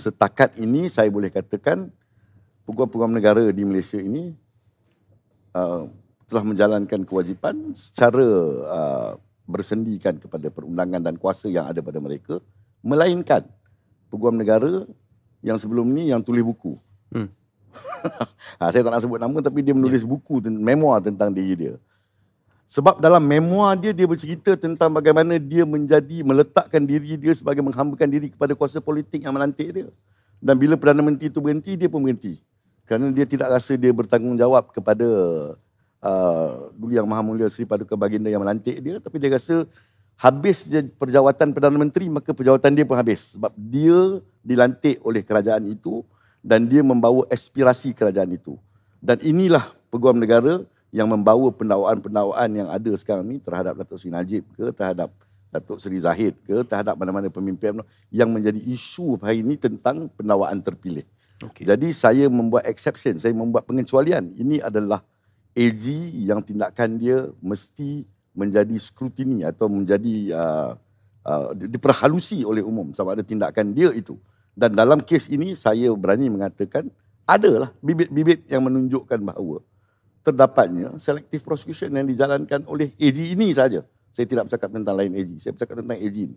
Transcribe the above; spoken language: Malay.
setakat ini saya boleh katakan peguam-peguam negara di Malaysia ini uh, telah menjalankan kewajipan secara uh, bersendikan kepada perundangan dan kuasa yang ada pada mereka melainkan peguam negara yang sebelum ni yang tulis buku. Hmm. ha, saya tak nak sebut nama tapi dia menulis yeah. buku memoir tentang diri dia. Sebab dalam memoir dia dia bercerita tentang bagaimana dia menjadi meletakkan diri dia sebagai menghambakan diri kepada kuasa politik yang melantik dia. Dan bila Perdana Menteri itu berhenti, dia pun berhenti. Kerana dia tidak rasa dia bertanggungjawab kepada uh, dulu yang Maha Mulia Sri Paduka Baginda yang melantik dia. Tapi dia rasa habis je perjawatan Perdana Menteri, maka perjawatan dia pun habis. Sebab dia dilantik oleh kerajaan itu dan dia membawa aspirasi kerajaan itu. Dan inilah peguam negara yang membawa pendakwaan-pendakwaan yang ada sekarang ni terhadap Datuk Seri Najib ke, terhadap Datuk Seri Zahid ke terhadap mana-mana pemimpin yang menjadi isu hari ini tentang penawaan terpilih. Okay. Jadi saya membuat exception, saya membuat pengecualian. Ini adalah AG yang tindakan dia mesti menjadi scrutiny atau menjadi uh, uh, diperhalusi oleh umum sama ada tindakan dia itu. Dan dalam kes ini saya berani mengatakan adalah bibit-bibit yang menunjukkan bahawa terdapatnya selective prosecution yang dijalankan oleh AG ini saja. Saya tidak bercakap tentang lain AG. Saya bercakap tentang AG ini.